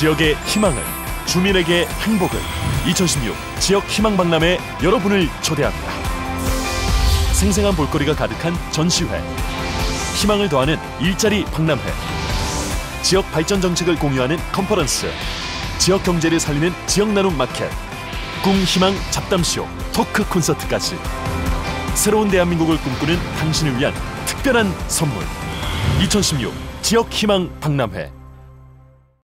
지역의 희망을 주민에게 행복을 2016 지역 희망 박람회 여러분을 초대합니다. 생생한 볼거리가 가득한 전시회 희망을 더하는 일자리 박람회 지역 발전 정책을 공유하는 컨퍼런스 지역 경제를 살리는 지역 나눔 마켓 꿈 희망 잡담쇼 토크 콘서트까지 새로운 대한민국을 꿈꾸는 당신을 위한 특별한 선물 2016 지역 희망 박람회